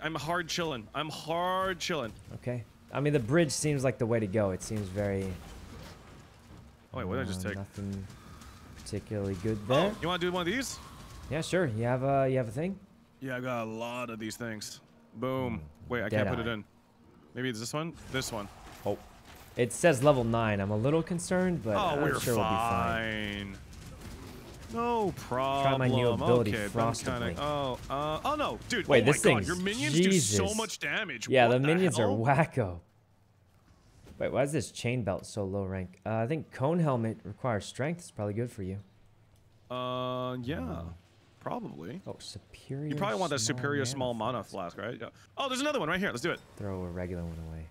I'm hard chilling. I'm hard chilling. Okay. I mean, the bridge seems like the way to go. It seems very. Oh, wait, what did I just uh, take? Nothing particularly good there. Oh, you want to do one of these? Yeah, sure. You have a you have a thing. Yeah, I got a lot of these things. Boom. Wait, I can't put it in. Maybe it's this one? This one. Oh. It says level nine. I'm a little concerned, but oh, I'm we're sure we'll be fine. No problem. Try my new ability, okay, Frost but I'm Blink. kinda, oh, uh, oh no, dude. Wait, oh this thing's- your minions do so Jesus. much damage. Yeah, What the minions are wacko. Wait, why is this chain belt so low rank? Uh, I think cone helmet requires strength. It's probably good for you. Uh, yeah, probably. Oh, superior. You probably want that superior small mana flask, right? Yeah. Oh, there's another one right here. Let's do it. Throw a regular one away.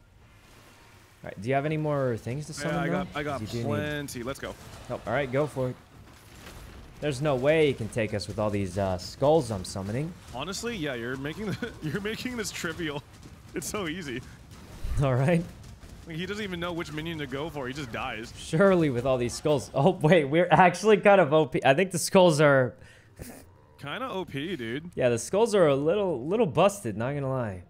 All right. Do you have any more things to summon? Yeah, I though? got, I got do need- plenty. Let's go. Oh, all right, go for it. There's no way he can take us with all these uh, skulls I'm summoning. Honestly, yeah, you're making the, you're making this trivial. It's so easy. All right. Like, he doesn't even know which minion to go for. He just dies. Surely with all these skulls. Oh wait, we're actually kind of OP. I think the skulls are. Kind of OP, dude. Yeah, the skulls are a little little busted. Not gonna lie.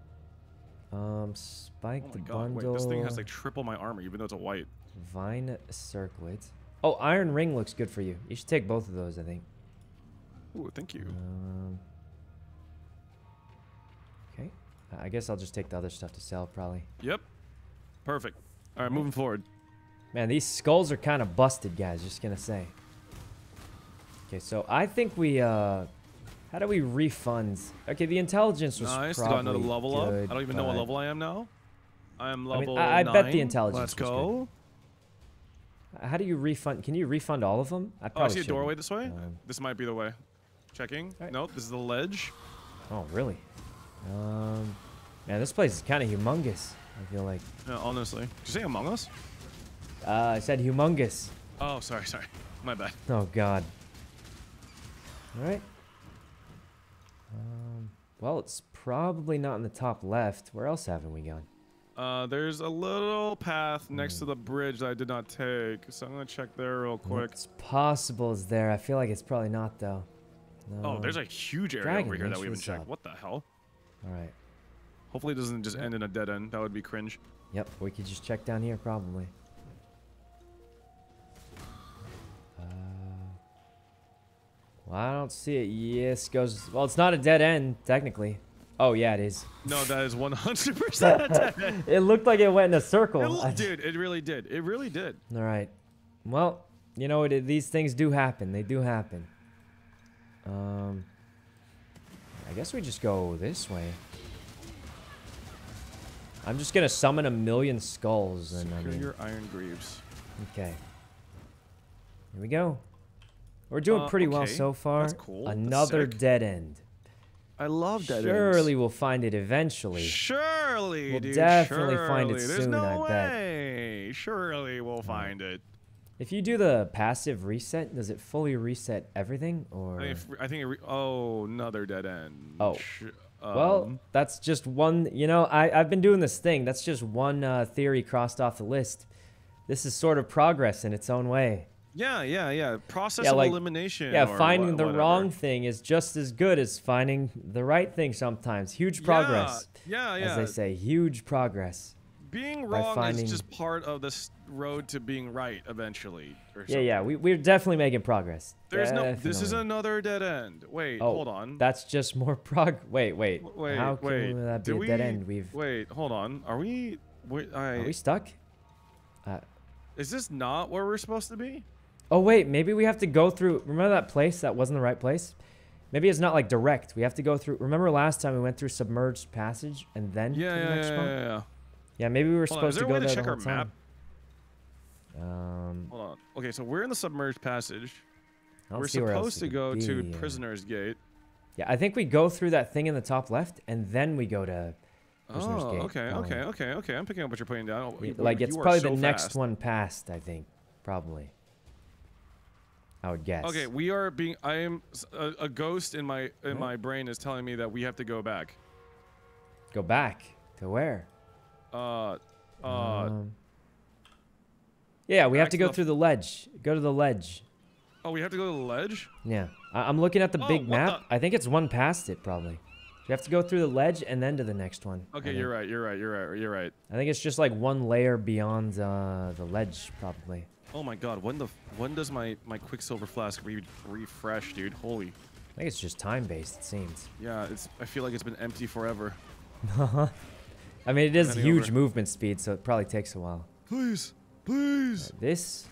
Um, spike Oh the god, bundle. wait, this thing has like triple my armor, even though it's a white. Vine circlet. Oh, iron ring looks good for you. You should take both of those. I think. Ooh, thank you. Um. Okay. I guess I'll just take the other stuff to sell probably. Yep. Perfect. All right, moving forward. Man, these skulls are kind of busted, guys. Just gonna say. Okay, so I think we uh, how do we refund? Okay, the intelligence was Nice. probably Got another level up. I don't even know what level I am now. I am I mean, level I- I bet the intelligence Let's was good. Go. How do you refund? Can you refund all of them? I Oh, I see a shouldn't. doorway this way. Um, this might be the way. Checking. Alright. Nope, this is the ledge. oh, really? Um, man, this place is kind of humongous. I feel like. Yeah, honestly. Did you say Among Us? Uh, I said humongous. Oh, sorry, sorry. My bad. Oh God. All right. Um, well, it's probably not in the top left. Where else haven't we gone? Uh, there's a little path next to the bridge that I did not take, so I'm gonna check there real quick. It's possible it's there. I feel like it's probably not though. Oh, there's a huge area Dragon, over here that we haven't checked. sub. What the hell? All right. Hopefully it doesn't just end in a dead end. That would be cringe. Yep. We could just check down here probably. Uh, well, I don't see it. Yes, goes. Well, it's not a dead end technically. Oh yeah, it is. No, that is 100% a dead end. It looked like it went in a circle. It dude, it really did. It really did. All right. Well, you know what? These things do happen. They do happen. Um, I guess we just go this way. I'm just gonna summon a million skulls, and I mean, Superior Iron Greaves. okay. Here we go. We're doing Uh, pretty well so far. That's cool. Another dead end. I love dead Surely we'll find it eventually. Surely, We'll dude. definitely find it surely. There's soon, no I bet. way. Surely we'll find it. If you do the passive reset, does it fully reset everything, or? I if- I think it re- oh, another dead end. Oh. Sh- Well, um, that's just one. You know, I I've been doing this thing. That's just one uh, theory crossed off the list. This is sort of progress in its own way. Yeah, yeah, yeah. Process Yeah, of elimination. Yeah, finding wha- the whatever. wrong thing is just as good as finding the right thing. Sometimes huge progress, Yeah, yeah. as they say, huge progress. Being wrong finding- is just part of this road to being right eventually. Or Yeah, yeah, we we're definitely making progress. There's no. This is another dead end. Wait, Oh, hold on. That's just more prog. Wait, wait. wait, How can wait. that be a dead we- end? We've. Wait, hold on. Are we? Wait, I, Are we stuck? Uh, Is this not where we're supposed to be? Oh wait, maybe we have to go through. Remember that place that wasn't the right place? Maybe it's not like direct. We have to go through. Remember last time we went through submerged passage and then Yeah, to the yeah, next yeah, one? yeah, yeah. Yeah, maybe we were Hold supposed there a to way go to there check the our map? Um, Hold on. Okay, so we're in the submerged passage. We're see where else supposed to go to be, uh, Prisoner's Gate. Yeah, I think we go through that thing in the top left, and then we go to. Prisoner's Oh, Gate, okay, probably. okay, okay, okay. I'm picking up what you're putting down. Like you it's probably so the next one past. I think, probably. I would guess. Okay, we are being. I am a ghost in my in Right. my brain is telling me that we have to go back. Go back to where? Uh, uh. Um, yeah, we have to to go the- through the ledge. Go to the ledge. oh, we have to go to the ledge. Yeah, I- I'm looking at the Oh, big map. the- I think it's one past it, probably. We have to go through the ledge and then to the next one. Okay, you're right. You're right. You're right. You're right. I think it's just like one layer beyond uh, the ledge, probably. Oh my god, when the when does my my Quicksilver flask re refresh, dude? Holy. I think it's just time-based, it seems. Yeah, it's. I feel like it's been empty forever. I mean, it is huge over. movement speed, so it probably takes a while. Please, please, This,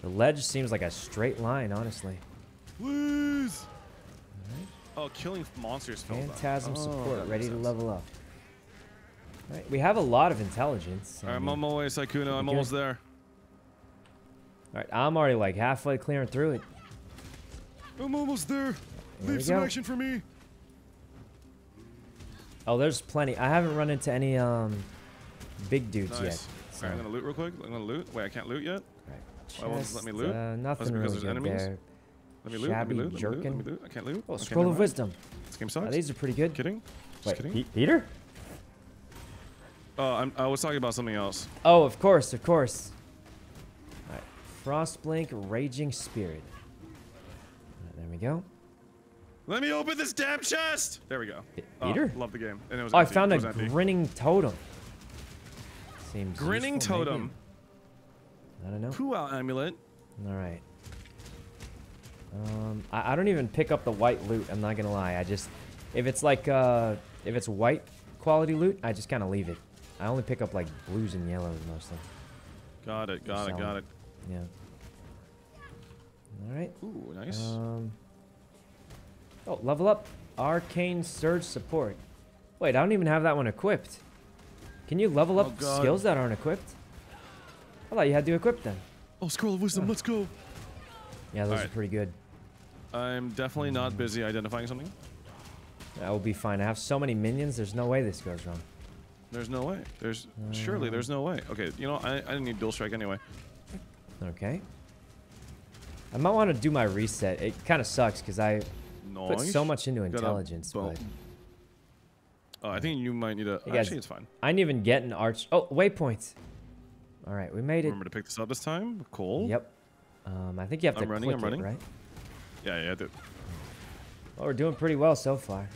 the ledge seems like a straight line, honestly. please. Oh, killing monsters. Phantasm Oh, support, that ready makes to sense. level up. Right, we have a lot of intelligence. Alright, I'm mean- on my way, Sykkuno. I'm almost there. Alright, I'm already like halfway clearing through it. I'm almost there. we Leave some go. action for me. Oh, there's plenty. I haven't run into any um big dudes yet. So. Alright, I'm gonna loot real quick. I'm gonna loot. Wait, I can't loot yet. Right. Why won't it let me chest, loot? Uh, nothing because really there's enemies? there. Let me loot. Let Shabby me loot. Let me loot. Let me loot. I can't loot. Oh, Okay, scroll of wisdom. This game Oh, these are pretty good. Kidding? Just Wait, kidding. Pe- Peter? Oh, I'm, I was talking about something else. Oh, of course, of course. Alright. Frostblink, Raging Spirit. Alright, there we go. Let me open this damn chest. There we go. Oh, Peter? love the game. And it was Oh, I found a empty. grinning totem. Seems grinning useful, maybe. totem. I don't know. Paua amulet. All right. Um, I, I don't even pick up the white loot. I'm not gonna lie. I just, if it's like, uh, if it's white quality loot, I just kind of leave it. I only pick up like blues and yellows mostly. Got it. Got it. Selling. Got it. Yeah. All right. Ooh, nice. Um. Oh, level up. Arcane Surge Support. Wait, I don't even have that one equipped. Can you level Oh, up God. skills that aren't equipped? I thought you had to equip them. oh, scroll of wisdom. Let's go. Yeah, those are pretty good. I'm definitely not busy identifying something. That will be fine. I have so many minions, there's no way this goes wrong. There's no way. There's surely there's no way. Okay, you know I, I didn't need dual strike anyway. Okay. I might want to do my reset. It kind of sucks because I Nice. put so much into intelligence, but Oh, I think you might need a. Hey, guys. Actually, it's fine. I didn't even get an arch. Oh, waypoints. All right, we made it. Remember to pick this up this time. Cool. Yep. Um, I think you have to I'm running, click I'm running. it, right? Yeah, yeah, dude. Well, we're doing pretty well so far.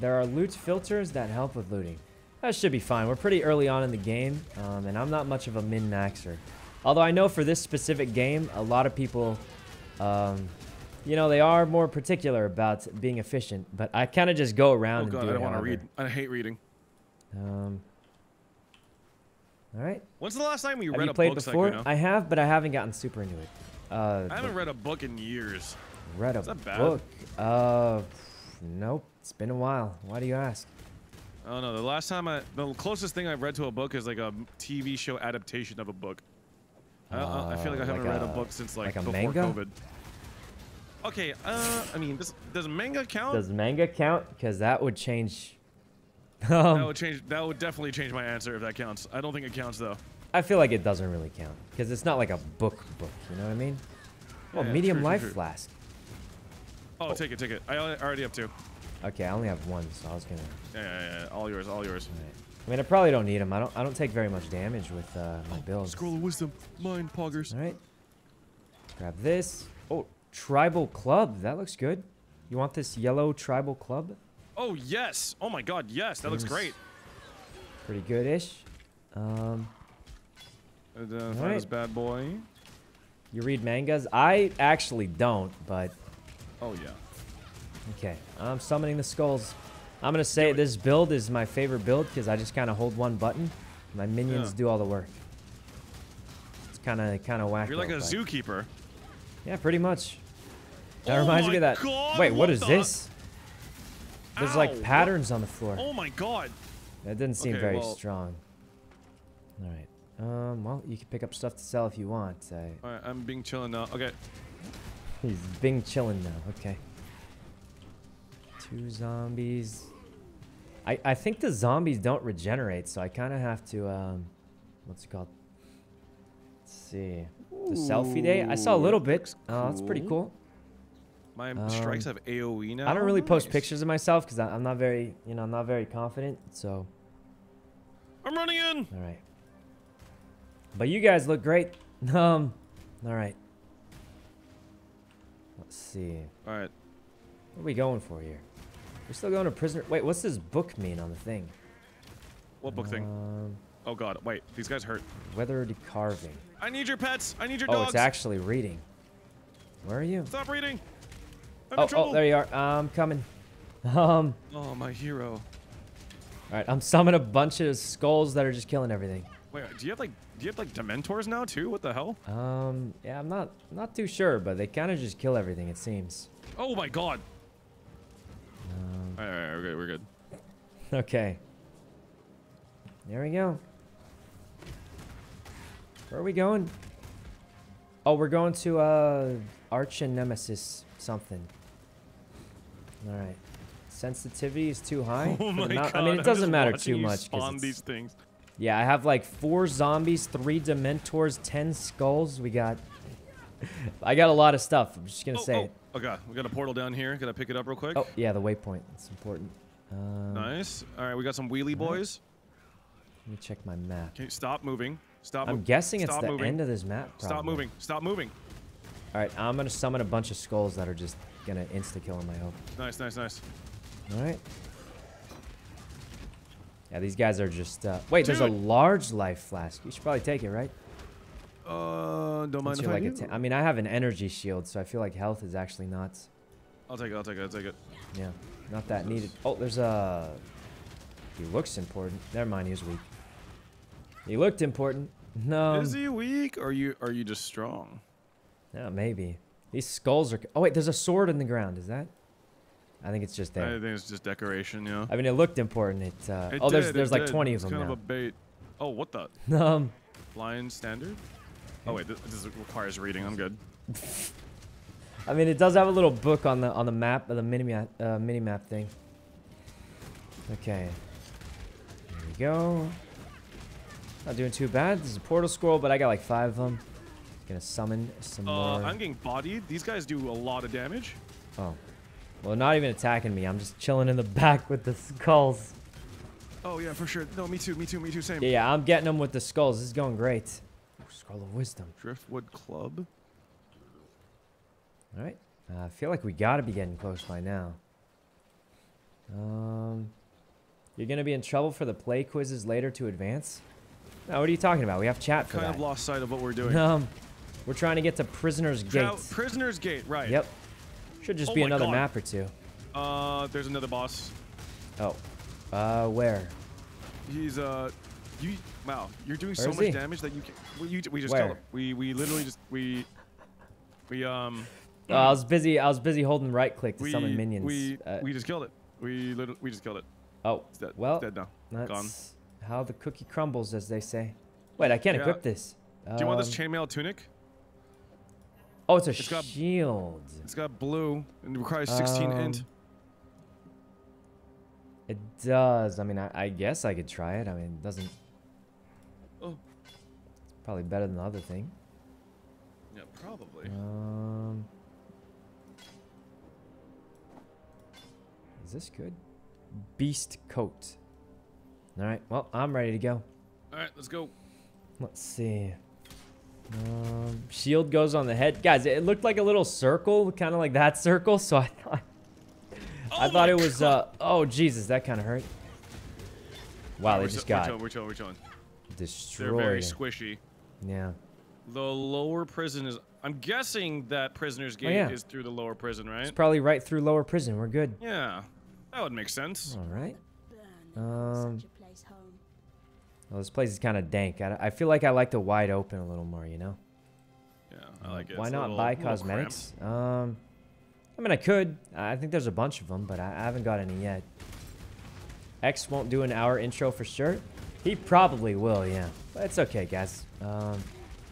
There are loot filters that help with looting. That should be fine. We're pretty early on in the game, um, and I'm not much of a min-maxer. Although I know for this specific game, a lot of people, um, you know, they are more particular about being efficient. But I kind of just go around Oh and god, do I don't want to read. I hate reading. Um, all right. When's the last time we Have read you a played book, before? Sykkuno? I have, but I haven't gotten super into it. Uh, I haven't read a book in years. Read a that book. Uh, nope. It's been a while. Why do you ask? Oh no, the last time I, the closest thing I've read to a book is like a TV show adaptation of a book. I, I- I feel like I Uh, haven't like read a a- book since like, like a before manga? COVID. Okay, uh, I mean, does, does manga count? Does manga count? Because that would change. that Um, would change. That would definitely change my answer if that counts. I don't think it counts though. I feel like it doesn't really count because it's not like a book book. You know what I mean? Oh, Yeah, medium true, true, life true. flask. Oh, take it, take it. I already up two. Okay, I only have one, so I was gonna. Yeah, yeah, yeah, all yours, all yours. Alright. I mean, I probably don't need them. I don't. I don't take very much damage with uh, my builds. Scroll of wisdom, mine poggers. All right. Grab this. Oh, tribal club. That looks good. You want this yellow tribal club? Oh yes! Oh my God, yes! That looks great. Pretty good-ish. Um, And, uh, find this bad boy. you read mangas? I actually don't, but Oh yeah. okay. I'm summoning the skulls. I'm gonna say this build is my favorite build because I just kind of hold one button. My minions Yeah. do all the work. It's kind of kind of whack. You're like a zookeeper. Yeah, pretty much. That Oh reminds me of that. God, Wait, what what is the- this? There's Ow, like what- patterns on the floor. Oh my God. That didn't seem Okay, very well- strong. All right. Um. Well, you can pick up stuff to sell if you want. I, All right, I'm being chilling now. Okay. He's being chilling now. Okay. Two zombies. I I think the zombies don't regenerate, so I kind of have to um, what's it called? Let's see. The selfie day. I saw a little that bit. looks Oh, that's pretty cool. cool. My Um, strikes have AOE now. I don't really post pictures of myself because I'm not very, you know, I'm not very confident. So, I'm running in. all right. But you guys look great. Um, all right. Let's see. All right. What are we going for here? We're still going to prisoner. Wait, what's this book mean on the thing? What book thing? Um, Oh god, wait, these guys hurt. weathered carving. I need your pets. I need your Oh, dogs. it's actually reading. Where are you? Stop reading. I'm Oh, in trouble. oh, there you are. I'm coming. Um, Oh, my hero. all right, I'm summoning a bunch of skulls that are just killing everything. Wait, do you have like do you have like dementors now too? What the hell? Um, yeah, I'm not not too sure, but they kind of just kill everything. It seems. Oh my god. Um, All right, all right, we're good. We're good. okay. There we go. Where are we going? Oh, we're going to uh Archnemesis something. All right. Sensitivity is too high. Oh my mount- god. I mean, it doesn't matter too much. Spawn these things. Yeah, I have like four zombies, three Dementors, ten skulls. We got. I got a lot of stuff. I'm just gonna Oh, say oh, okay, we got a portal down here. Gotta pick it up real quick. Oh, yeah, the waypoint. It's important. Um, Nice. All right, we got some wheelie boys. Let me check my map. Okay, stop moving. Stop. I'm guessing it's the moving. end of this map. Stop probably. moving. Stop moving. All right, I'm gonna summon a bunch of skulls that are just gonna insta kill him. I hope. Nice, nice, nice. All right. Yeah, these guys are just. Uh, wait, there's a large life flask. You should probably take it, right? Uh, don't mind Since if I like do. I mean, I have an energy shield, so I feel like health is actually not. I'll take it. I'll take it. I'll take it. Yeah, not that needed. Oh, there's a. He looks important. Never mind, he was weak. He looked important. No. Is he weak or are you are you just strong? Yeah, maybe. These skulls are. Oh wait, there's a sword in the ground. Is that? I think it's just there. I think it's just decoration. Yeah. I mean, it looked important. It. Uh, It oh, there's did, there's it like did. 20 of It's them kind now. of a bait. Oh, what the? um. Lion standard? Oh wait, this, this requires reading. I'm good. I mean, it does have a little book on the on the map, the mini map, uh, mini map thing. Okay. There we go. Not doing too bad. This is a portal scroll, but I got like five of them. Gonna summon some Uh, more. I'm getting bodied. These guys do a lot of damage. Oh. Well, not even attacking me. I'm just chilling in the back with the skulls. Oh yeah, for sure. No, me too. Me too. Me too. Same. Yeah, yeah, I'm getting them with the skulls. This is going great. Ooh, Scroll of Wisdom. Driftwood Club. All right. Uh, I feel like we gotta be getting close by now. Um, you're gonna be in trouble for the play quizzes later to advance. No, what are you talking about? We have chat for Kind that. of lost sight of what we're doing. Um, we're trying to get to Prisoner's Gate. Prisoner's Gate. Right. Yep. Should just Oh be another God. map or two. Uh, there's another boss. Oh. Uh, where? He's uh, you. Wow, you're doing so much he? damage that you can. We, you, we just Where? killed him. We we literally just we we um. Oh, I was busy. I was busy holding right click to we, summon minions. We Uh, we just killed it. We literally we just killed it. oh, It's dead. well, it's dead now. that's gone. how the cookie crumbles, as they say. Wait, I can't Yeah. equip this. Do you want this Um, chainmail tunic? Oh, it's a It's got- shield. It's got blue and it requires 16 int. Um, It does. I mean, I, I guess I could try it. I mean, it doesn't. Oh. It's probably better than the other thing. Yeah, probably. Um. Is this good? Beast coat. All right. Well, I'm ready to go. All right, let's go. Let's see. Um, shield goes on the head, guys. It looked like a little circle, kind of like that circle. So I thought, I Oh thought it was. God. Uh, oh Jesus, that kind of hurt. Wow, they We're just we're got chill- We're chilling. We're chilling. destroyed. They're very squishy. yeah. The lower prison is. I'm guessing that prisoner's gate Oh, yeah. is through the lower prison, right? It's probably right through lower prison. We're good. Yeah, that would make sense. All right. Um, Well, this place is kind of dank. I, I feel like I like the wide open a little more. You know. Yeah, I like it. Why It's not little- buy cosmetics? Um, I mean, I could. I think there's a bunch of them, but I, I haven't got any yet. X won't do an hour intro for sure. He probably will, yeah. But it's okay, guys. Um,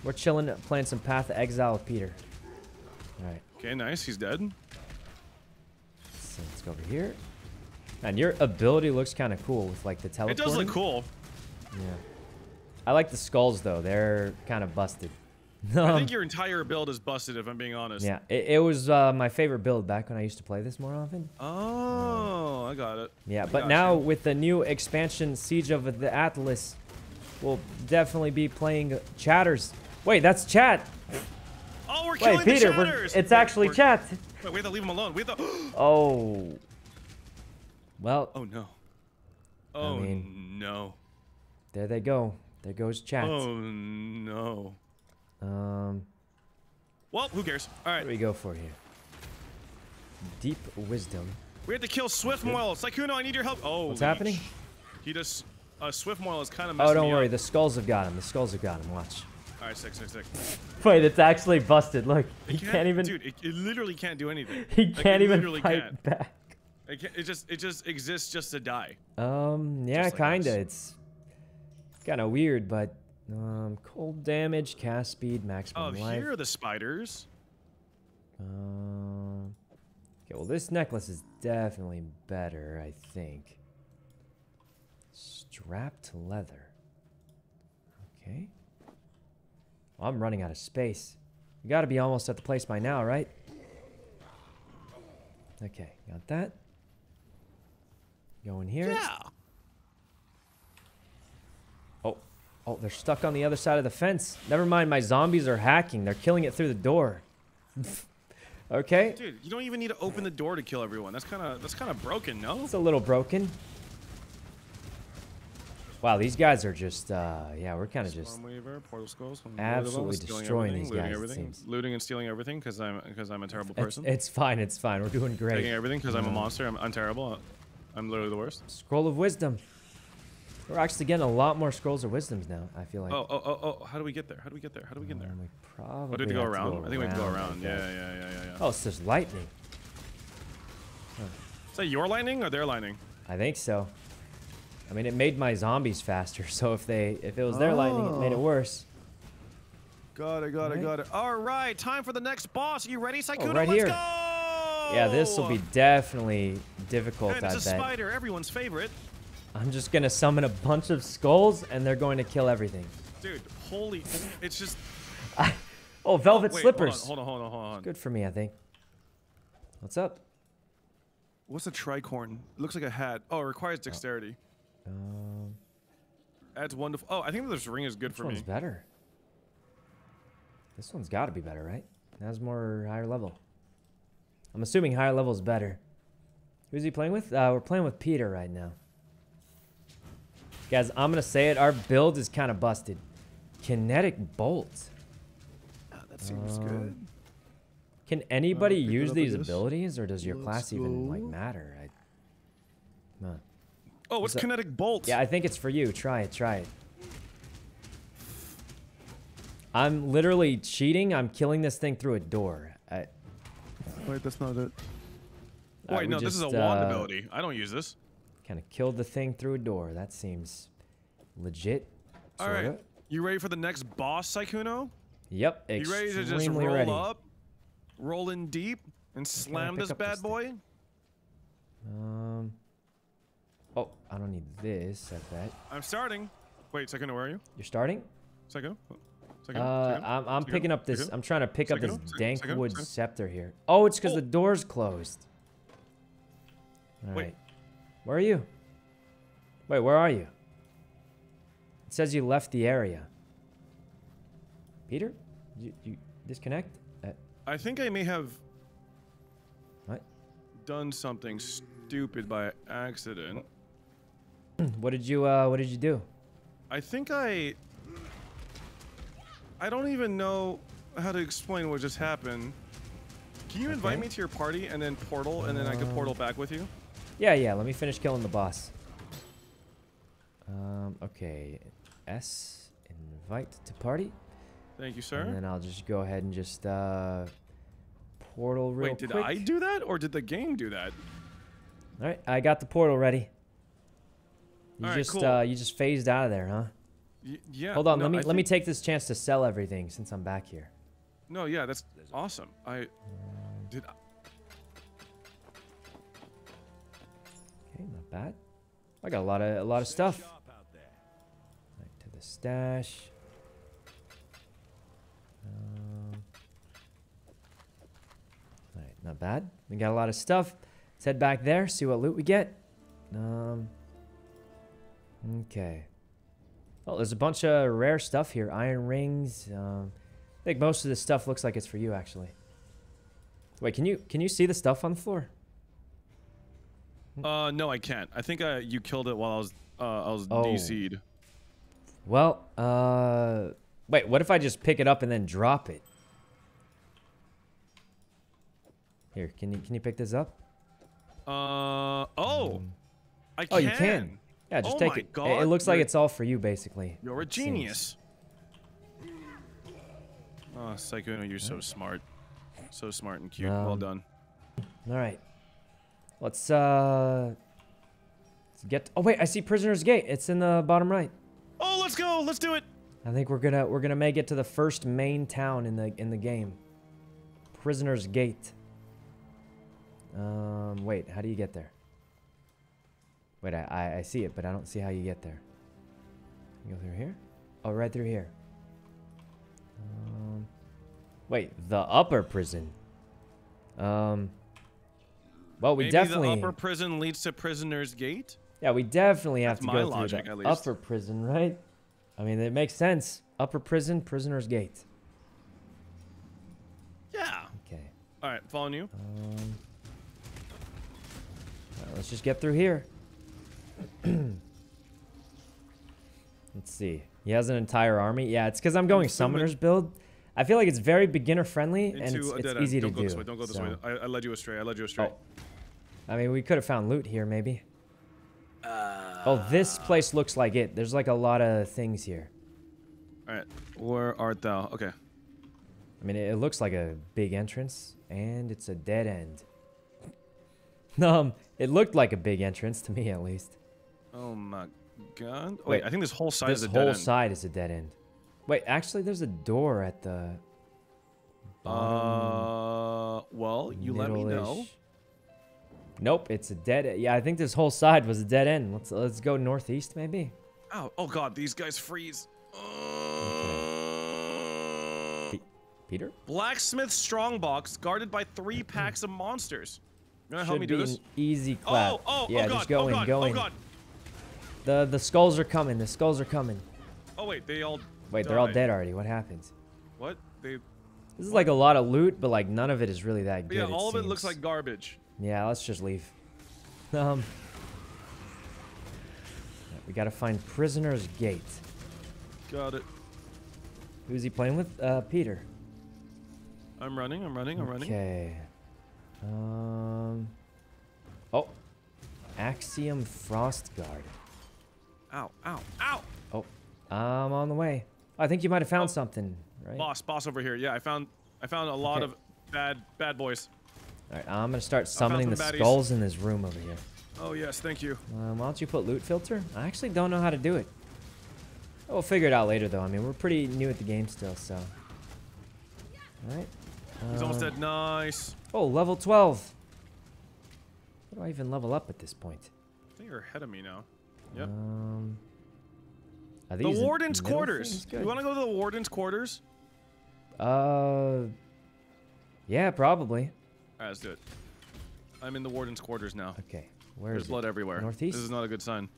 we're chilling, playing some Path of Exile with Peter. All right, Okay, nice. He's dead. so let's go over here. And your ability looks kind of cool with like the teleport. It does look cool. Yeah. I like the skulls though. They're kind of busted. I Um, think your entire build is busted, if I'm being honest. Yeah, it, it was uh, my favorite build back when I used to play this more often. Oh, I got it. Yeah, I but now you. with the new expansion, Siege of the Atlas, we'll definitely be playing chatters. Wait, that's chat. Oh, we're Wait, killing Peter, the chatters! it's actually we're- chat. Wait, we have to leave him alone. We have to. Oh, Well, Oh no. Oh mean- no. There they go. There goes chat. Oh no. Um, Well, who cares? All right. what do we go for here? Deep wisdom. We have to kill Swiftmoil. Sykkuno, I need your help. Oh. What's happening? He just. Uh, Swiftmoil is kind of Oh, don't worry. Up. The skulls have got him. The skulls have got him. Watch. All right, sick, sick, sick. Wait, it's actually busted. Look, he It can't, even. Dude, it, it literally can't do anything. he can't it even fight can't. back. It, can't, it just it just exists just to die. Um, yeah, like kinda. us. It's kind of weird, but um, cold damage, cast speed, Oh, maximum life. here are the spiders. Um, okay, well, this necklace is definitely better, I think. Strapped leather. Okay. Well, I'm running out of space. You gotta be almost at the place by now, right? Okay, got that. Go in here. Yeah. Oh, they're stuck on the other side of the fence. Never mind, my zombies are hacking. They're killing it through the door. okay, Dude, you don't even need to open the door to kill everyone. That's kind of that's kind of broken, no? it's a little broken. Wow, these guys are just, uh, yeah, we're kind of just, Weaver, Portal Skulls, absolutely destroying everything, these looting guys, everything, seems. looting and stealing everything because I'm because I'm a terrible it's, person. it's fine, it's fine. We're doing great. Taking everything because I'm a monster. I'm, I'm terrible. I'm literally the worst. Scroll of Wisdom. We're actually getting a lot more Scrolls of Wisdoms now, I feel like. Oh, oh, oh, oh! How do we get there? How do we get there? How do we get there? Um, we probably Oh, we go have to around? I think we have to go around. Yeah, yeah, yeah, yeah, yeah. Oh, it's just lightning. Is that your lightning or their lightning? I think so. I mean, it made my zombies faster, so if they if it was their lightning, it made it Oh. worse. Got it, got Right. it, got it. All right, time for the next boss. Are you ready, Sykkuno? Oh, right Let's here. go! Yeah, this will be definitely difficult, And it's a bet. spider, everyone's favorite. I'm just gonna summon a bunch of skulls, and they're going to kill everything. Dude, holy, it's just. Oh, velvet Wait, slippers. Hold on, hold on, hold on, hold on. Good for me, I think. What's up? What's a tricorn? It looks like a hat. Oh, it requires dexterity. Um, Adds one to. Oh, I think this ring is good which for one's me. better? This one's got to be better, right? That has more higher level. I'm assuming higher level is better. Who's he playing with? Uh, we're playing with Peter right now. Guys, I'm gonna say it. Our build is kind of busted. Kinetic bolt. Ah, that seems Um, good. Can anybody pick use these abilities, or does your Let's class even like matter? I, no. Oh, what's that- kinetic bolt? Yeah, I think it's for you. Try it. Try it. I'm literally cheating. I'm killing this thing through a door. I, Wait, that's not it. Wait, we no, this is a wand uh, ability. I don't use this. Kind of killed the thing through a door. That seems legit. All Sorta. right, you ready for the next boss, Sykkuno? Yep. You ready to just roll ready. up, roll in deep, and slam this this bad thing? boy? Um. Oh, I don't need this. I bet. I'm starting. Wait, Sykkuno, where are you? You're starting? Sykkuno? Sykkuno? Uh, Sykkuno? I'm, I'm picking up this. I'm trying to pick up this dank wood scepter here. Oh, it's because Oh. the door's closed. All right. Where are you? Wait, where are you? It says you left the area. Peter? You, you disconnect? Uh, I think I may have what? done something stupid by accident. What did you uh what did you do? I think I. I don't even know how to explain what just happened. Can you invite me to your party and then portal, and then I could portal back with you? Yeah, yeah, let me finish killing the boss. Um, okay. S invite to party. Thank you, sir. And then I'll just go ahead and just uh portal real Wait, did quick. I do that, or did the game do that? All right, I got the portal ready. You right, just cool. uh you just phased out of there, huh? Y- yeah. Hold on, no, let me I let me take this chance to sell everything since I'm back here. No, yeah, that's awesome. I did. I- not bad. I got a lot of a lot of stuff. Right to the stash. Um, all right, not bad. We got a lot of stuff. Let's head back there, see what loot we get. Um. Okay. Oh, there's a bunch of rare stuff here. Iron rings. Um, I think most of this stuff looks like it's for you, actually. Wait, can you can you see the stuff on the floor? Uh, no, I can't. I think uh, you killed it while I was uh, I was Oh. DC'd. Well, uh, wait. What if I just pick it up and then drop it? Here, can you can you pick this up? Uh oh, I can. Oh, you can. Yeah, just Oh take it. It- God, It looks like you're- it's all for you, basically. You're a it seems. genius. Oh, Psycho, you're so smart. So smart and cute. well Um, done. All right. Let's uh, let's get. Oh wait, I see Prisoner's Gate. It's in the bottom right. Oh, let's go. Let's do it. I think we're gonna we're gonna make it to the first main town in the in the game. Prisoner's Gate. Um, wait, how do you get there? Wait, I, I I see it, but I don't see how you get there. You go through here? Oh, right through here. Um, wait, the upper prison. Um. Well, we Maybe definitely. the upper prison leads to Prisoner's Gate. Yeah, we definitely have That's to go through logic, the upper prison, right? I mean, it makes sense. Upper prison, prisoner's gate. Yeah. Okay. All right, following you. Um, uh, let's just get through here. let's see. He has an entire army. Yeah, it's because I'm going assuming- summoners build. I feel like it's very beginner friendly and it's, it's easy Don't to go do. this way. Don't go this so- way. I, I led you astray. I led you astray. Oh. I mean, we could have found loot here, maybe. oh, this place looks like it. There's like a lot of things here. All right. Where art thou? Okay. I mean, it, it looks like a big entrance, and it's a dead end. um, it looked like a big entrance to me, at least. Oh my god. Wait, Wait, I think this whole side this is a dead end. This whole side is a dead end. Wait, actually, there's a door at the Uh, well, you let me know. Nope, it's a dead. Yeah, I think this whole side was a dead end. Let's let's go northeast, maybe. Ow. Oh god, these guys freeze. Uh, Pe- Peter, Blacksmith strongbox guarded by three packs of monsters. You gonna help me do this? easy clap. Oh, oh, yeah, oh god, just go oh in, god, go oh in. god. The the skulls are coming. The skulls are coming. Oh wait, they all. Wait, they're all dead already. What happens? What? They. This is like a lot of loot, but like none of it is really that good. yeah, all of it looks like garbage. Yeah, let's just leave. Um, we gotta find Prisoner's Gate. Got it. Who's he playing with? Uh, Peter. I'm running. I'm running. I'm running. Okay. Um. Oh. Axiom Frost Guard. Ow! Ow! Ow! Oh, I'm on the way. I think you might have found Oh. something, right? Boss, boss over here. Yeah, I found. I found a lot Okay. of bad, bad boys. All right, I'm gonna start summoning the baddies. skulls in this room over here. Oh yes, thank you. Um, why don't you put loot filter? I actually don't know how to do it. We'll figure it out later, though. I mean, we're pretty new at the game still, so. All right. He's almost Um, dead. Nice. Oh, level 12. How do I even level up at this point? I think you're ahead of me now. Yep. Um, are the warden's quarters. You want to go to the warden's quarters? Uh, yeah, probably. Alright, let's do it. I'm in the warden's quarters now. Okay, where There's is blood everywhere. Northeast? This is not a good sign.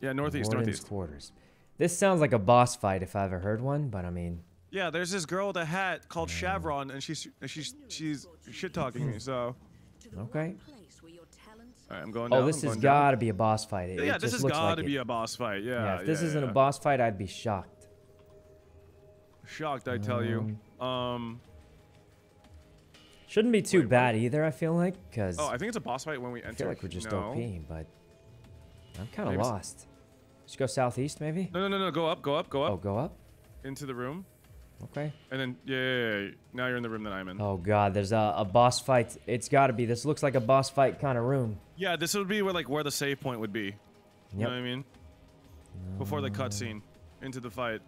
Yeah, northeast, warden's northeast. quarters. This sounds like a boss fight if I ever heard one, but I mean, Yeah, there's this girl with a hat called Chevron, and she's she's she's shit talking me. So, okay. alright, I'm going Oh, down. this I'm has got to be a boss fight. It. Yeah, it this just has got like to it. be a boss fight. Yeah. Yeah, if this yeah, isn't yeah. a boss fight, I'd be shocked. Shocked, I tell you. Um. Shouldn't be too Wait, what? bad either. I feel like because Oh, I think it's a boss fight when we enter. I feel like we're just no. OP, but I'm kind of lost. Just go southeast, maybe. No, no, no, no. Go up, go up, go up Oh, go up. into the room, Okay. and then yeah, yeah, yeah, yeah. Now you're in the room that I'm in. Oh god, there's a, a boss fight. It's got to be. This looks like a boss fight kind of room. Yeah, this would be where like where the save point would be. You know what I mean? Before the uh, cutscene, into the fight.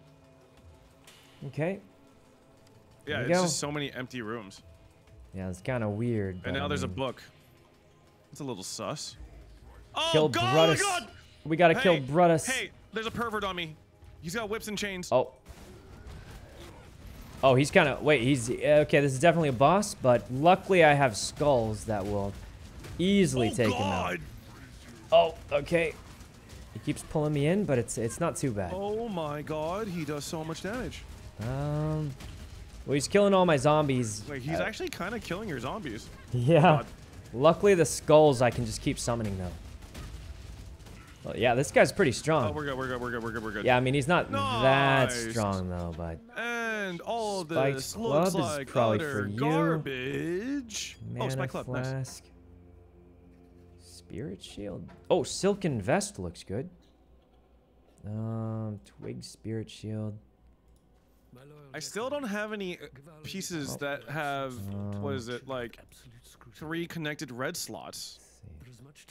Okay. Yeah, it's go. just so many empty rooms. Yeah, it's kind of weird. And now I there's a book. It's a little sus. Oh Kill god! Oh Brutus. my god! We gotta kill Brutus. Hey, there's a pervert on me. He's got whips and chains. Oh. Oh, he's kind of. Wait, he's. Okay, this is definitely a boss, but luckily I have skulls that will easily oh take god! him out. Oh, okay. He keeps pulling me in, but it's it's not too bad. Oh my god, he does so much damage. Um. Well, he's killing all my zombies. Wait, he's Uh, actually kind of killing your zombies. Yeah. God. Luckily, the skulls I can just keep summoning though. Well, yeah, this guy's pretty strong. Oh, we're good. We're good. We're good. We're good. We're good. yeah, I mean he's not that strong though, but And all of this club looks is like probably utter for you. garbage. mana oh, spike club. Nice. flask, spirit shield. Oh, silken vest looks good. Um, twig spirit shield. I still don't have any uh, pieces that have what is it like three connected red slots,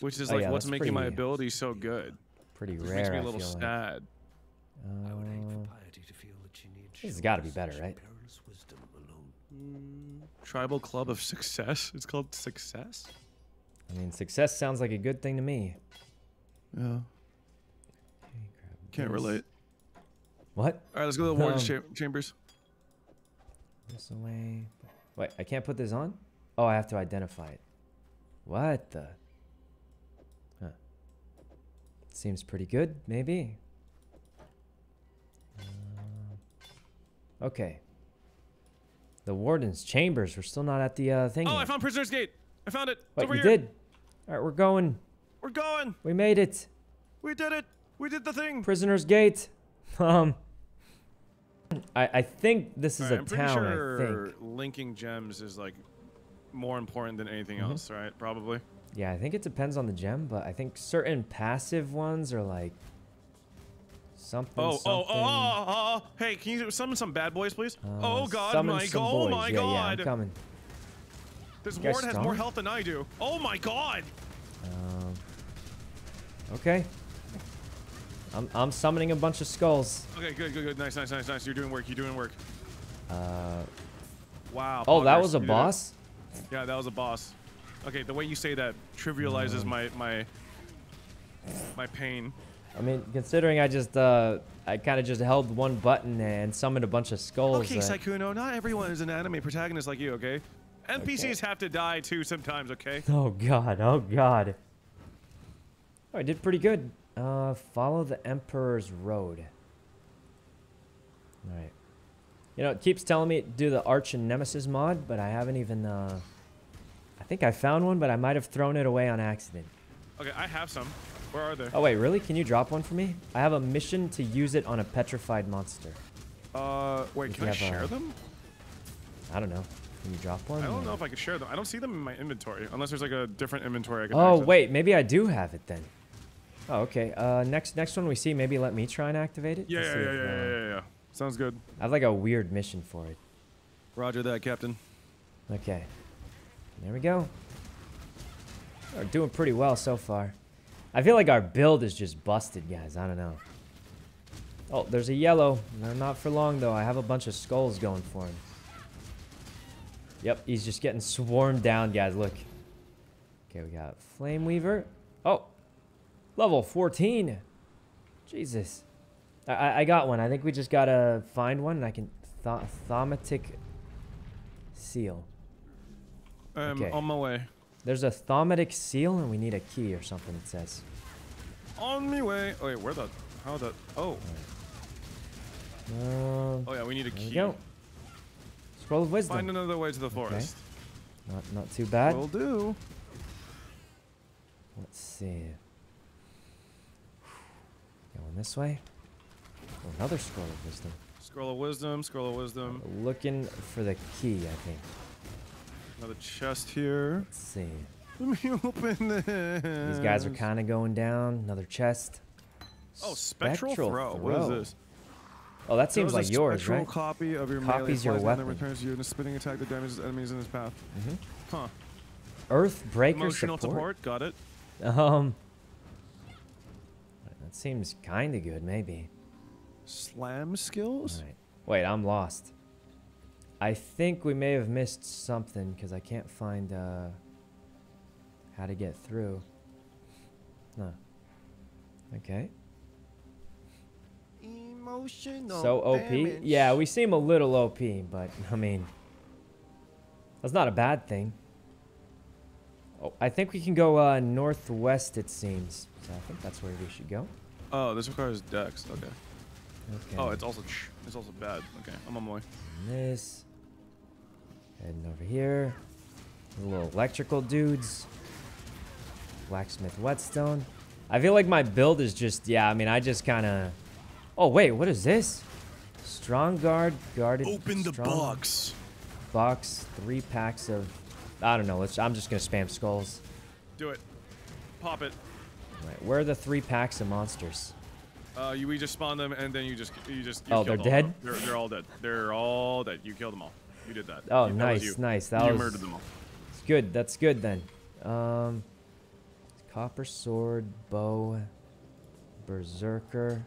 which is Oh, like yeah, what's that's making my ability so good. Pretty Which rare. makes me a I little feel like. sad. Uh, this has got to be better, right? Tribal Club of Success. It's called Success. I mean, success sounds like a good thing to me. Yeah. Okay, grab Can't this. relate. What? All right, let's go to the Warden's Um, cha- chambers. This away. Wait, I can't put this on? Oh, I have to identify it. What the? Huh. Seems pretty good, maybe. Uh, okay. The warden's chambers. We're still not at the uh, thing. Oh, yet. I found Prisoner's Gate. I found it. It's Wait, over you here. did? All right, we're going. We're going. We made it. We did it. We did the thing. Prisoner's Gate. Um. I I think this is Alright, a I'm pretty town. sure I think. linking gems is like more important than anything Mhm. else, right? Probably. Yeah, I think it depends on the gem, but I think certain passive ones are like something. Oh, oh, oh, oh, oh, oh. Hey, can you summon some bad boys, please? Uh, oh God, summon my some God, oh my yeah, Yeah, I'm coming. this ward has more health than I do. Oh my God. Um, okay. I'm I'm summoning a bunch of skulls. Okay, good, good, good. Nice, nice, nice, nice. You're doing work. You're doing work. Uh, Wow. oh, that was a you boss. Yeah, that was a boss. Okay, the way you say that trivializes my my my pain. I mean, considering I just uh I kind of just held one button and summoned a bunch of skulls. Okay, that- Sykkuno, not everyone is an anime protagonist like you, okay? NPCs have to die too sometimes, okay? Oh god, oh god. Oh, I did pretty good. Uh, follow the Emperor's Road. Alright. You know, it keeps telling me to do the Archnemesis mod, but I haven't even, uh... I think I found one, but I might have thrown it away on accident. Okay, I have some. Where are they? Oh wait, really? Can you drop one for me? I have a mission to use it on a petrified monster. Uh, wait, If can I have a- share them? I don't know. Can you drop one? I don't or- know if I can share them. I don't see them in my inventory, unless there's like a different inventory I can Oh wait, maybe I do have it then. Oh okay. Uh, next next one we see, maybe let me try and activate it. Yeah, yeah, yeah, if, yeah, uh, yeah, yeah, yeah. Sounds good. I have like a weird mission for it. Roger that, Captain. Okay. There we go. We're doing pretty well so far. I feel like our build is just busted, guys. I don't know. Oh, there's a yellow. No, not for long, though. I have a bunch of skulls going for him. Yep, he's just getting swarmed down, guys. Look. Okay, we got Flame Weaver. Oh, level 14. Jesus. I, I, I got one. I think we just gotta find one, and I can... Th Thaumetic Seal. I'm Okay. on my way. There's a thaumetic seal, and we need a key or something, it says. On me way. Oh, wait, where the? How the? Oh, Um, oh yeah, we need a key. go. Scroll of Wisdom. Find another way to the forest. Not, not too bad. Will do. Let's see. Going this way. Oh, another Scroll of Wisdom. Scroll of wisdom. Scroll of wisdom. Looking for the key, I think. Another chest here. Let's see. Let me open this. These guys are kind of going down. Another chest. Oh, spectral, throw. What is this? Oh, that seems like yours, spectral right? copy of your Copies your melee and weapon. then returns you in a spinning attack that damages enemies in his path. hmm Huh. Earth Breaker Emotional support. support. Got it. Um. That seems kind of good, maybe. Slam skills. Alright. Wait, I'm lost. I think we may have missed something because I can't find uh, how to get through. Huh. Okay. Emotional. so OP? Yeah, we seem a little OP, but I mean, that's not a bad thing. Oh, I think we can go uh, northwest, it seems. So I think that's where we should go. Oh, this requires dex. Okay. Okay. Oh, it's also it's also bad. Okay, I'm on my way. this. Heading over here. little electrical dudes. Blacksmith whetstone. I feel like my build is just, yeah, I mean, I just kind of... Oh, wait, what is this? Strong guard, guarded... Open the box. Box, three packs of... I don't know, let's, I'm just going to spam skulls. Do it. Pop it. Right, where are the three packs of monsters? Uh, you we just spawn them and then you just you just. You oh, they're dead. They're, they're all dead. They're all dead. You killed them all. You did that. Oh, you, nice, that nice. That you was. murdered them all. It's good. That's good then. Um, copper sword, bow, berserker.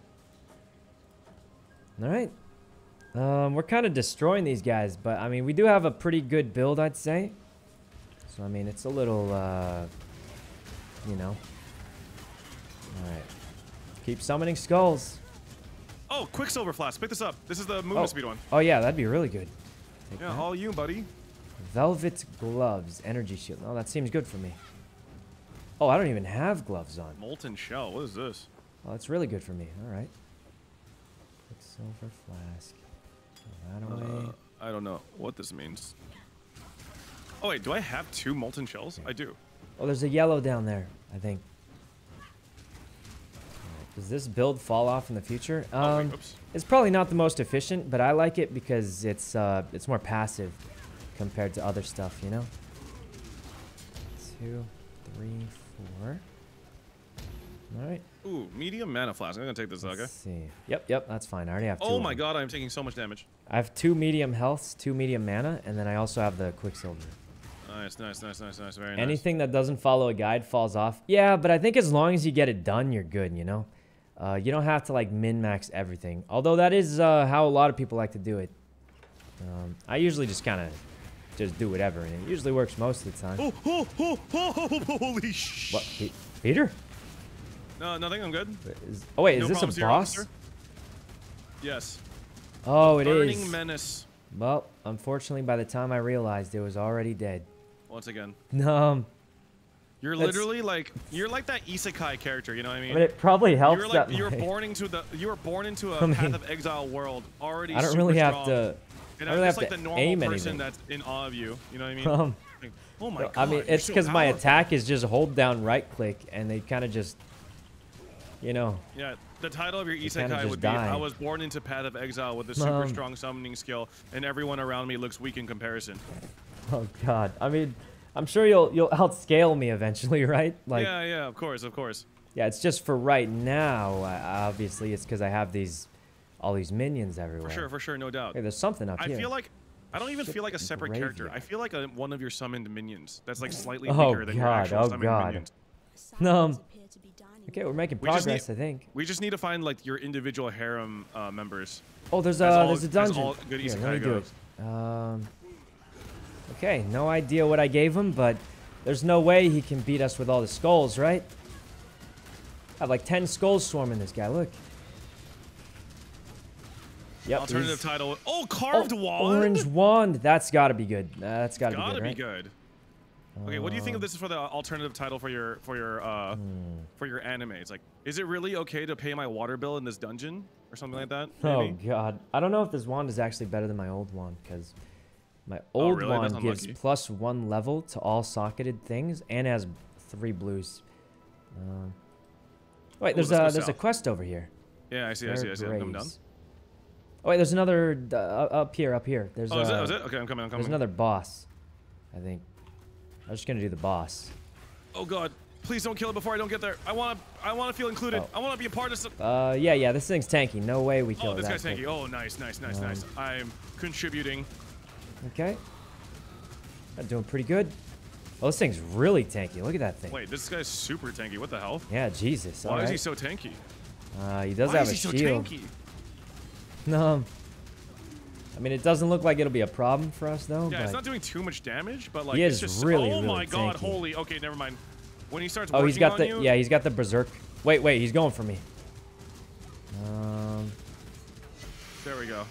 All right. Um, we're kind of destroying these guys, but I mean, we do have a pretty good build, I'd say. So I mean, it's a little, uh, you know. All right. Keep summoning skulls. Oh, Quicksilver Flask. Pick this up. This is the movement oh. speed one. Oh, yeah, that'd be really good. Take yeah, that. all you, buddy. Velvet gloves. Energy shield. Oh, that seems good for me. Oh, I don't even have gloves on. Molten shell. What is this? Oh, that's really good for me. All right. Quicksilver flask. that away. Uh, I don't know what this means. Oh, wait. Do I have two molten shells? I do. Oh, there's a yellow down there, I think. Does this build fall off in the future? Oh, um, it's probably not the most efficient, but I like it because it's uh, it's more passive compared to other stuff, you know? Two, three, four. All right. Ooh, medium mana flask. I'm gonna take this. Let's okay. see. Yep, yep, that's fine. I already have two. Oh my god, I'm taking so much damage. I have two medium healths, two medium mana, and then I also have the quicksilver. Nice, nice, nice, nice, nice. Very nice. Anything that doesn't follow a guide falls off. Yeah, but I think as long as you get it done, you're good, you know? Uh, you don't have to like min-max everything. Although that is uh, how a lot of people like to do it. Um, I usually just kind of just do whatever, and it usually works most of the time. Oh, oh, oh, oh, holy sh! What, P Peter? No, nothing. I'm good. Is, oh wait, no is this a boss? Yes. Oh, the it burning is. Burning menace. Well, unfortunately, by the time I realized, it was already dead. Once again. Um. You're literally like you're like that isekai character, you know what I mean? But it probably helps you're like, that you're born into the you were born into a I mean, Path of Exile world already. I don't really strong. have to. And I don't really just have like to the normal aim person anything. that's in awe of you. You know what I mean? Um, like, oh my god. I mean, it's because so my attack is just hold down right click, and they kind of just, you know. Yeah, the title of your isekai would be die. I was born into Path of Exile with a super um, strong summoning skill, and everyone around me looks weak in comparison. Oh god. I mean. I'm sure you'll you'll outscale me eventually, right? Like Yeah, yeah, of course, of course. Yeah, it's just for right now. obviously, it's because I have these all these minions everywhere. For sure, for sure, no doubt. Hey, there's something up I here. I feel like I don't even feel like a separate character. I feel like a, one of your summoned minions. That's like slightly oh, bigger than God, your actual oh summoned God. minions. Um, okay, we're making progress, need, I think. We just need to find like your individual harem uh, members. Oh, there's a all, there's a dungeon. All good Here, let me do it. Um, okay, no idea what I gave him, but there's no way he can beat us with all the skulls, right? I have like 10 skulls swarming this guy, look. Yep, Alternative title. Oh, carved oh, wand. Orange wand. That's got to be good. That's got to be good. Gotta be good. Okay, what do you think of this for the alternative title for your for your uh hmm. for your anime? It's like, is it really okay to pay my water bill in this dungeon or something like that? Maybe? Oh god, I don't know if this wand is actually better than my old wand because my oh, old oh, really? wand gives plus one level to all socketed things and has three blues. Uh, wait, Ooh, there's a there's south. a quest over here. Yeah, I see, I see, I see. I'm down. Oh wait, there's another uh, up here, up here. There's oh, is, uh, it? is it? Okay, I'm coming, I'm coming. There's another boss, I think. I'm just gonna do the boss. Oh god, please don't kill it before I don't get there. I want to, I want to feel included. Oh. I want to be a part of some. Uh, yeah, yeah, this thing's tanky. No way we kill oh, it. Oh, this guy's tanky. Oh, nice, nice, nice, um, nice. I'm contributing. Okay. I'm doing pretty good. Oh, this thing's really tanky. Look at that thing. Wait, this guy's super tanky. What the hell? Yeah, Jesus. Why is he so tanky? Uh, he does Why have a shield. Why is he so tanky? No. I mean, it doesn't look like it'll be a problem for us, though. Yeah, it's not doing too much damage, but like he it's is just really, oh really my god, holy. Okay, never mind. When he starts oh, he's got the you, yeah, he's got the berserk. Wait, wait, he's going for me. Um. There we go.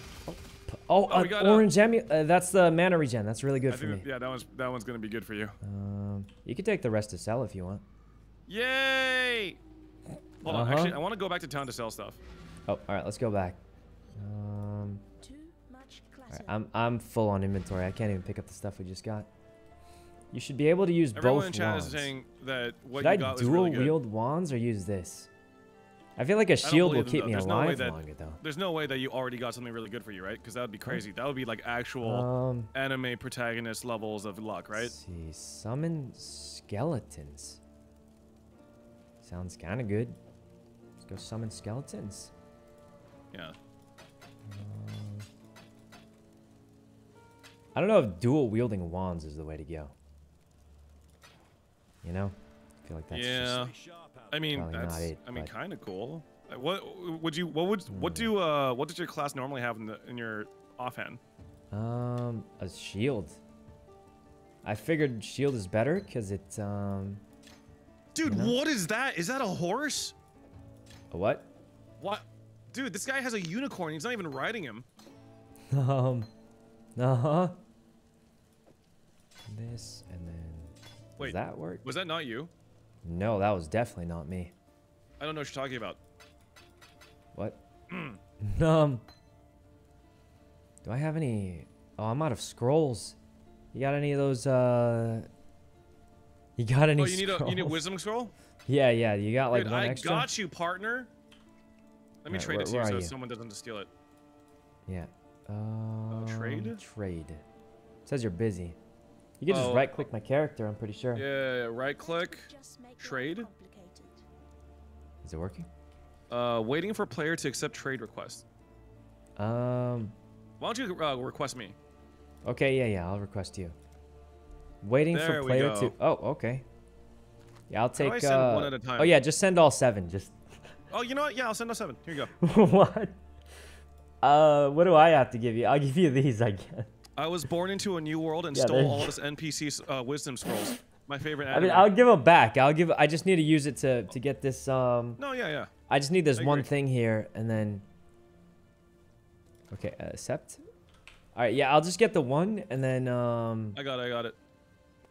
Oh, oh uh, orange emu. Uh, that's the mana regen. That's really good I for me. Yeah, that one's that one's gonna be good for you. Um, you can take the rest to sell if you want. Yay! Hold uh -huh. on, actually, I want to go back to town to sell stuff. Oh, all right, let's go back. Um, right, I'm I'm full on inventory. I can't even pick up the stuff we just got. You should be able to use Everyone both in chat wands. is saying that what Should you I got was dual really good. wield wands or use this? I feel like a shield will keep though. me There's no alive that- longer though. There's no way that you already got something really good for you, right? Because that would be crazy. That would be like actual Um, anime protagonist levels of luck, right? let's see, summon skeletons. Sounds kind of good. Let's go summon skeletons. Yeah. Um, I don't know if dual wielding wands is the way to go. You know, I feel like that's yeah. just I mean, probably that's. it, I mean, but- kind of cool. Uh, What would you? What would? What do? Uh, what does your class normally have in the in your offhand? um a shield. I figured shield is better because it um Dude, You know? what is that? Is that a horse? a what? What? Dude, this guy has a unicorn. He's not even riding him. Um, uh huh. This and then. Wait. Does that work? Was that not you? No, that was definitely not me. I don't know what you're talking about. What? um. Do I have any? Oh, I'm out of scrolls. You got any of those? Uh. You got any? Oh, you need a you need a wisdom scroll? Yeah, yeah. You got like Dude, one I extra. got you, partner. Let me Alright, trade where- it to you so you? someone doesn't steal it. Yeah. Um, trade? Trade. It says you're busy. You can just Oh. right click my character. I'm pretty sure. Yeah, right click. Just Trade? Is it working? Uh, waiting for player to accept trade request. Um. Why don't you uh, request me? Okay, yeah, yeah, I'll request you. Waiting There for player to. Oh, okay. Yeah, I'll take. uh, one at a time? Oh yeah, just send all seven. Just Oh, you know what? Yeah, I'll send all seven. Here you go. what? Uh, what do I have to give you? I'll give you these, I guess. I was born into a new world and Yeah, stole all this NPC uh, wisdom scrolls. My favorite. I mean, I'll give them back. I'll give. I just need to use it to to get this. Um, No, yeah, yeah. I just need this one thing here, and then. Okay, uh, accept. All right, yeah, I'll just get the one, and then um. I got it. I got it.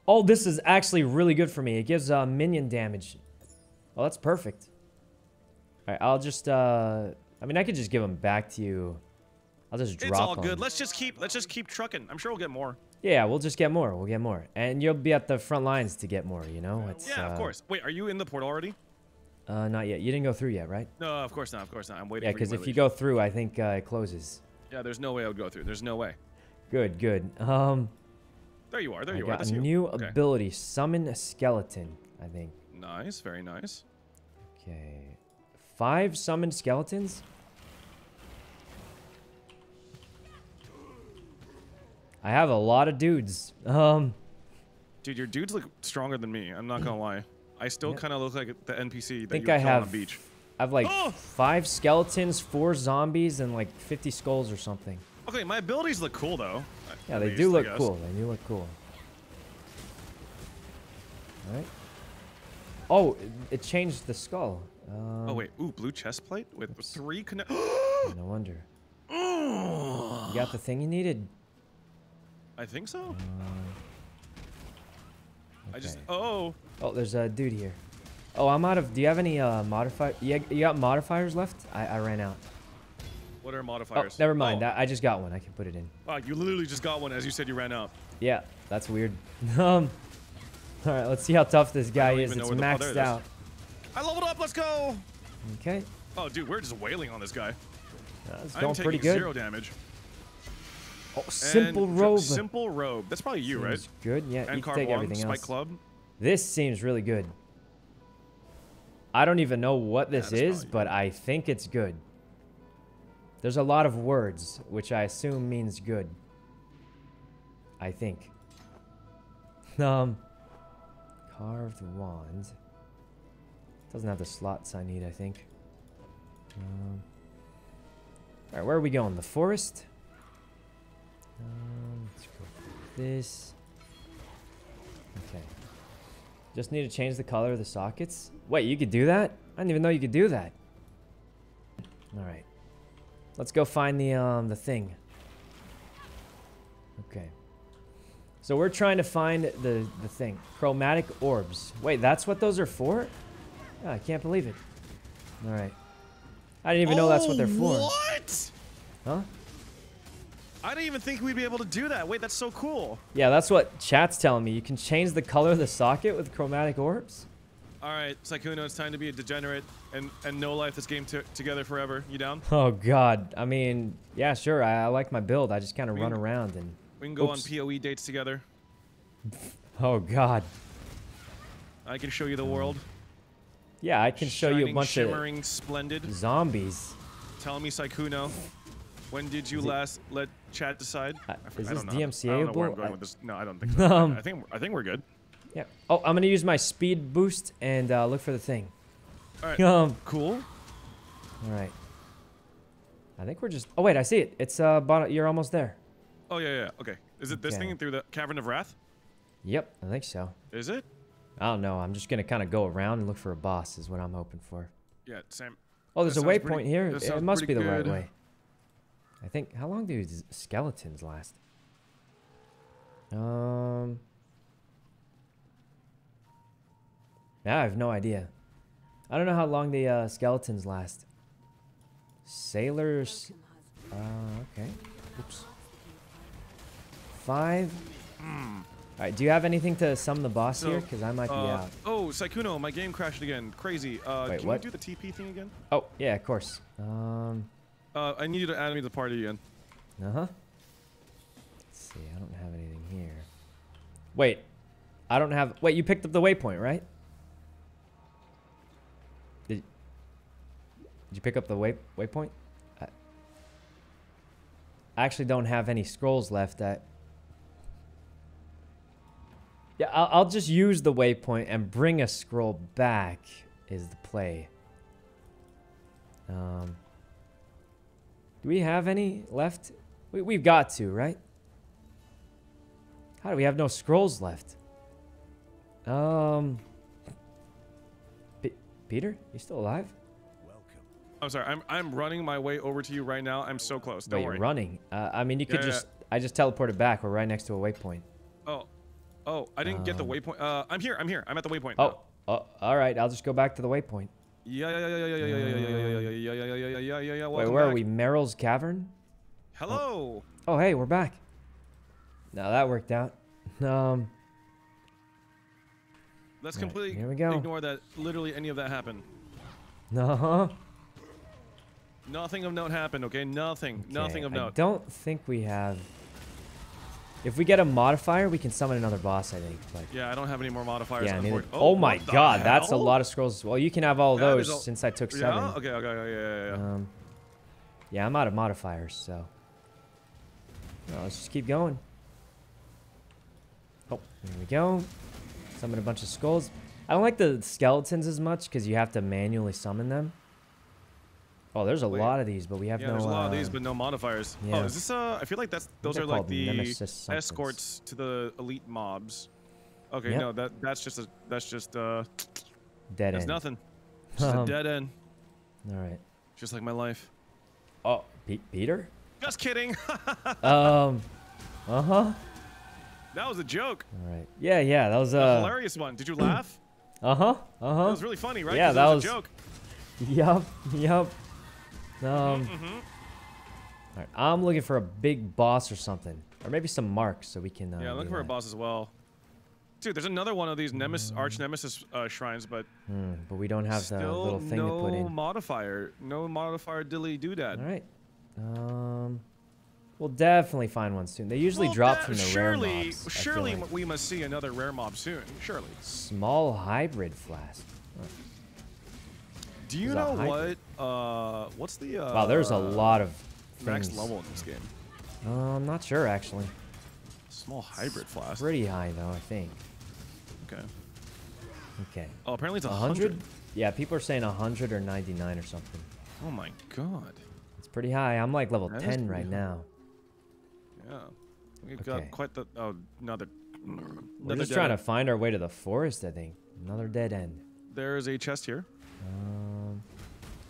Oh, this is actually really good for me. It gives uh, minion damage. Oh, that's perfect. All right, I'll just. uh I mean, I could just give them back to you. I'll just drop It's all them. good. Let's just keep. Let's just keep trucking. I'm sure we'll get more. Yeah, we'll just get more. We'll get more, and you'll be at the front lines to get more. You know, it's. Yeah, uh, of course. Wait, are you in the portal already? Uh, not yet. You didn't go through yet, right? No, of course not. Of course not. I'm waiting. Yeah, because if you go through, I think uh, it closes. Yeah, there's no way I would go through. There's no way. Good, good. Um, There you are. There I you are. got That's a new Okay. ability, summon a skeleton. I think. Nice. Very nice. Okay, five summoned skeletons. I have a lot of dudes. Um, Dude, your dudes look stronger than me. I'm not gonna lie. I still Yeah. kind of look like the NPC that think you I killed on the beach. I have like Oh! five skeletons, four zombies, and like 50 skulls or something. Okay, my abilities look cool though. Yeah, they least, do look cool. They do look cool. Alright. Oh, it, it changed the skull. Um, Oh wait, ooh, blue chest plate with Oops. three connect. No wonder. You got the thing you needed. I think so. Um, I just. Oh. Oh, there's a dude here. Oh, I'm out of. Do you have any uh modify? You, you got modifiers left? I, I ran out. What are Oh, modifiers? never mind. Oh. I, I just got one. I can put it in. Wow, you literally just got one as you said you ran out. Yeah, that's weird. um. All right, let's see how tough this guy is. It's where the- oh, maxed out. I leveled up. Let's go. Okay. Oh, dude, we're just wailing on this guy. That's I'm taking pretty good. zero damage. Oh, simple robe. Simple robe. That's probably you, right? Good. Yeah, And you can take one, everything Spike else. Club. This seems really good. I don't even know what this that's is, but I think it's good. There's a lot of words, which I assume means good. I think. Um, carved wand. Doesn't have the slots I need, I think. Um, all right, where are we going? The forest. Um, let's go this. Okay. Just need to change the color of the sockets. Wait, you could do that? I didn't even know you could do that. All right. Let's go find the um the thing. Okay. So we're trying to find the the thing. Chromatic orbs. Wait, that's what those are for? Ah, I can't believe it. All right. I didn't even know that's what they're for. What? Huh? I didn't even think we'd be able to do that. Wait, that's so cool. Yeah, that's what chat's telling me. You can change the color of the socket with chromatic orbs. All right, Sykkuno, it's time to be a degenerate and and no life this game together forever. You down? Oh God, I mean, yeah, sure. I, I like my build. I just kind of run can- around and. We can go Oops. on POE dates together. Oh God. I can show you the world. Yeah, I can show you a Shining, bunch shimmering, splendid. zombies. Tell me, Sykkuno, when did you last let chat decide? Uh, is this don't know. I don't know where I'm DMCA-able? going No, I don't think so. Um, I think I think we're good. Yeah. Oh, I'm gonna use my speed boost and uh, look for the thing. All right. Um. Cool. All right. I think we're just. Oh wait, I see it. It's uh, bottom. You're almost there. Oh yeah, yeah. Okay. Is it this Okay. thing through the cavern of wrath? Yep, I think so. Is it? I don't know. I'm just gonna kind of go around and look for a boss. Is what I'm hoping for. Yeah, same. Oh, there's a waypoint here. It must be the right way. I think. How long do these skeletons last? Um. Yeah, I have no idea. I don't know how long the uh, skeletons last. Sailors. Uh, okay. Oops. Five. All right. Do you have anything to summon the boss. So, here? Because I might be Uh, out. oh, Sykkuno, my game crashed again. Crazy. Uh, Wait, can what? you do the TP thing again? Oh, yeah, of course. Um. Uh, I need you to add me to the party again. Uh huh. Let's see. I don't have anything here. Wait. I don't have. Wait, you picked up the waypoint, right? Did. Did you pick up the way waypoint? I, I actually don't have any scrolls left. That. Yeah, I'll, I'll just use the waypoint and bring a scroll back. Is the play. Um. Do we have any left? We, we've got to, right? How do we have no scrolls left? Um. P- Peter, you still alive? I'm sorry. I'm I'm running my way over to you right now. I'm so close. Don't Wait, worry. running. Uh, I mean, you could Yeah, yeah. just. I just teleported back. We're right next to a waypoint. Oh, oh, I didn't get the Um, waypoint. Uh, I'm here. I'm here. I'm at the waypoint. Oh, now. oh, all right. I'll just go back to the waypoint. Yeah, yeah, yeah, yeah, yeah, yeah, yeah, yeah, yeah, yeah, yeah, yeah, yeah, yeah, yeah, yeah, yeah, yeah. Wait, where are we? Merveil's Cavern? Hello. Oh, hey, we're back. Now that worked out. Um. Let's Right, completely here we go. ignore that literally any of that happened. Uh huh. Nothing of note happened, okay? Nothing. Nothing of note. I don't think we have. If we get a modifier, we can summon another boss. I think. But Yeah, I don't have any more modifiers. yeah, unfortunately. Oh, my God, that's a lot of scrolls. Well, you can have all That those is a- since I took Yeah. seven. Okay. Okay. Okay. Yeah. Yeah. yeah. Um. Yeah, I'm out of modifiers, so. No, let's just keep going. Oh, there we go. Summon a bunch of skulls. I don't like the skeletons as much because you have to manually summon them. Oh, there's a Wait. lot of these, but we have yeah, no. there's a lot of uh, these, but no modifiers. Oh, is this? Uh, I feel like that's those they're like the escorts to the elite mobs. Okay, Yep. no, that that's just a that's just uh dead that's end. nothing. Just a dead end, All right. just like my life. Oh, Pe- Peter. Just kidding. um. Uh huh. that was a joke. All right. Yeah, yeah. That was A uh. hilarious one. Did you laugh? Uh huh. Uh huh. That was really funny, right? Yeah, that was, was- a joke. Yup. Yup. Um. hmm All right. I'm looking for a big boss or something, or maybe some marks so we can. Uh, Yeah, I'm looking for a boss as well. Dude, there's another one of these nemesis, Archnemesis uh, shrines, but Hmm, but we don't have the little thing no to put in. no modifier, no modifier dilly do that. All right. Um. We'll definitely find one soon. They usually Well, drop that- from the surely, rare mobs. Feel Surely, like. we must see another rare mob soon. Surely. Small hybrid flask. Do you know what? Uh, what's the? Uh, Wow, there's a lot of max things. level in this game. Uh, I'm not sure actually. Small hybrid flask. Pretty high though, I think. Okay. Okay. Oh, apparently it's a 100? hundred. Yeah, people are saying 100 or 99 or something. Oh my god. It's pretty high. I'm like level That is 10 right high. now. Yeah. We've Okay. got quite the. Oh, another. We're just trying to find our way to the forest, I think. Another dead end. There's a chest here. Um,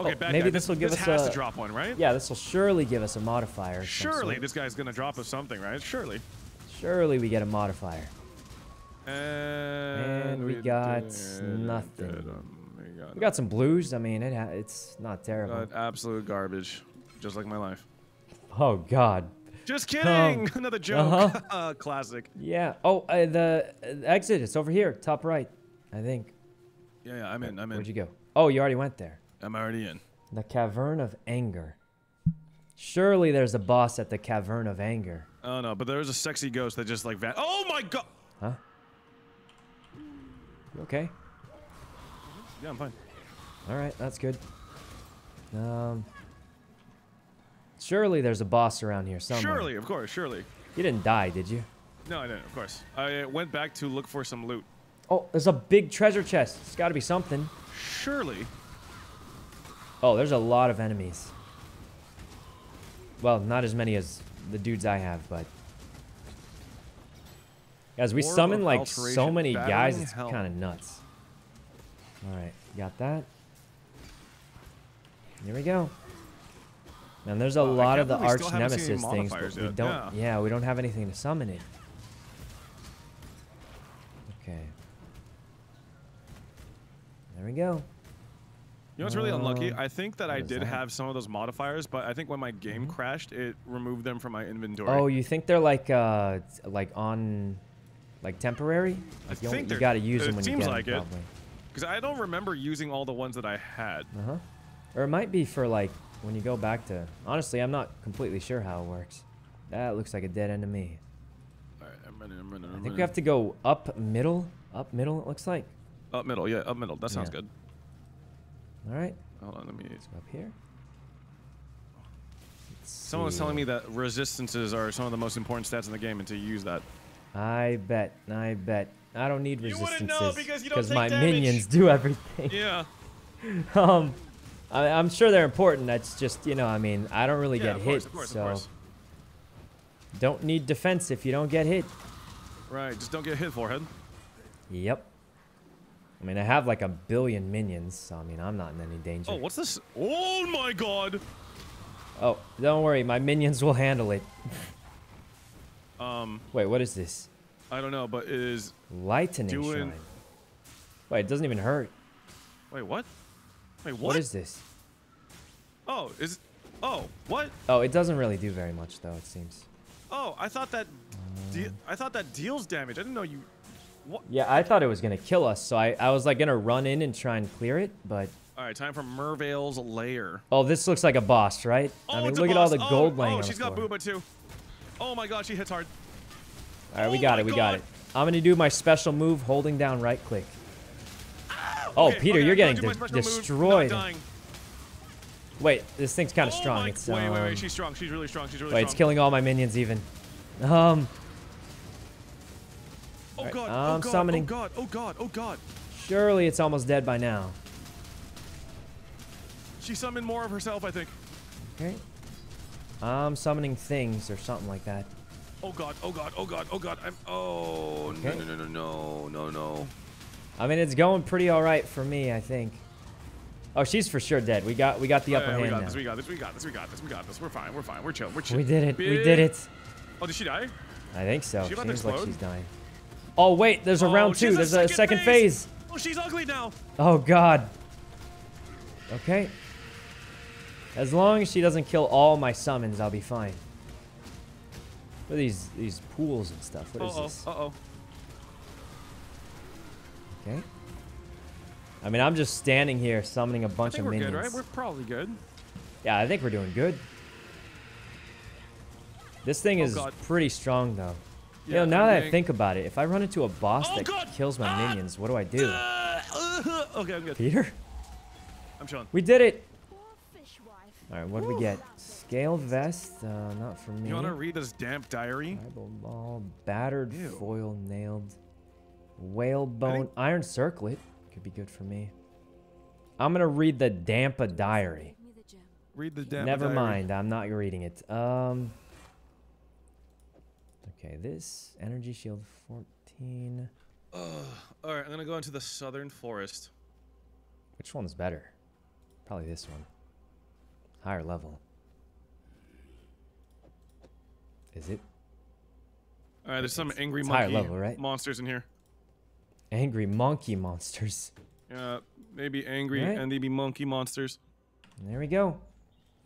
Okay, Oh, maybe guy. this will give this us has a- to drop one, right? yeah, this will surely give us a modifier. Surely this guy's gonna drop us something, right? Surely. Surely we get a modifier. And, we got did nothing. 'em. We got, We got some blues. I mean, it ha- it's not terrible. got absolute garbage, just like my life. Oh God. Just kidding. Another joke. uh-huh. Classic. Yeah. Oh, uh, the uh, exit. It's over here, top right. I think. Yeah, yeah. I'm in. I'm in. Where'd you go? Oh, you already went there. I'm already in. The Cavern of Anger. Surely there's a boss at the Cavern of Anger. Oh no, but there was a sexy ghost that just like van. Oh my god. Huh? You okay? Yeah, I'm fine. All right, that's good. Um. Surely there's a boss around here somewhere. Surely, of course, surely. You didn't die, did you? No, I didn't. Of course. I went back to look for some loot. Oh, there's a big treasure chest. It's got to be something. Surely. Oh, there's a lot of enemies. Well, not as many as the dudes I have, but... Guys, we Orb summon like so many guys, it's kind of nuts. Alright, got that. Here we go. And there's a I lot of the arch still haven't seen any nemesis things, but we yet. don't. Yeah. Yeah. we don't have anything to summon it. Okay. There we go. You know what's really unlucky? Um, I think that I did that? have some of those modifiers, but I think when my game crashed, it removed them from my inventory. Oh, you think they're like uh like on like temporary? I you, think you they're- gotta use it them when you seems get like it. them, probably. Because I don't remember using all the ones that I had. Uh huh. Or it might be for like when you go back to. Honestly, I'm not completely sure how it works. That looks like a dead end to me. Alright, I'm running, I'm running, I'm I think we have to go up middle. Up middle. It looks like. Up middle, yeah, up middle. That sounds Yeah. good. All right. Hold on, let me. Go up here. Let's Someone was telling me that resistances are some of the most important stats in the game, and to use that. I bet. I bet. I don't need resistances because you don't take my damage. minions do everything. Yeah. um, I, I'm sure they're important. That's just you know. I mean, I don't really yeah, get of hit, course, course, so of course. don't need defense if you don't get hit. Right, just don't get hit, forehead. Yep. I mean, I have like a billion minions, so I mean, I'm not in any danger. Oh, what's this? Oh my god! Oh, don't worry, my minions will handle it. Um, Wait, what is this? I don't know, but it is. Lightning Doing- shrine. Wait, it doesn't even hurt. Wait, what? Wait, what? what is this? Oh, is. Oh, what? Oh, it doesn't really do very much, though. It seems. Oh, I thought that. De- Um. I thought that deals damage. I didn't know you. What? Yeah, I thought it was gonna kill us, so I, I was like gonna run in and try and clear it, but All right, time for Merveil's lair. oh, this looks like a boss, right? Oh, I mean, look at all the Oh, gold laying Oh, on the she's got floor. booba too. Oh my god, she hits hard. All right, we Oh got it, we got it. I'm gonna do my special move, holding down right click. Oh, Okay, Peter, okay, you're getting gonna do my de- special move, not destroyed. Wait, this thing's kind of Oh strong. my- It's wait, wait, um, wait. She's strong. She's really strong. She's really wait, strong. it's killing all my minions even. Um, Oh Alright, god. I'm oh god. Oh summoning. Oh god. Oh god. Oh god. surely it's almost dead by now. She summoned more of herself, I think. Okay. I'm summoning things or something like that. Oh god. Oh god. Oh god. Oh god. I'm. Oh Okay. no no no no no no no. I mean, it's going pretty all right for me, I think. Oh, she's for sure dead. We got we got the Oh, upper yeah, we hand got now. this. We got this. We got this. We got this. We got this. We're fine. We're fine. We're chill. We're chill. We did it. We did it. Oh, did she die? I think so. She Seems like she's dying. Oh wait, there's a Oh, round two. There's a second phase. phase. Oh, she's ugly now. Oh god. Okay. As long as she doesn't kill all my summons, I'll be fine. What are these these pools and stuff? What Uh is oh. this? Uh oh. Okay. I mean, I'm just standing here summoning a bunch of we're minions. good, right? We're probably good. Yeah, I think we're doing good. This thing Oh, is God. pretty strong, though. You know, now that I think about it, if I run into a boss Oh, that God! kills my Ah! minions, what do I do? Uh, uh, okay, I'm good. Peter? I'm chilling. We did it! Alright, what do we get? Scale vest, uh, not for me. You want to read this damp diary? Tribal ball, battered Ew. foil nailed, whalebone, think- iron circlet. Could be good for me. I'm gonna read the Dampa diary. Give the gem. Read the damp Never diary. mind, I'm not reading it. Um. Okay, this energy shield 14. All right, I'm gonna go into the southern forest. Which one's better? Probably this one. Higher level. Is it? All right, there's some angry monkey level, right? monsters in here. Angry monkey monsters. Yeah, maybe angry Right. and maybe monkey monsters. There we go.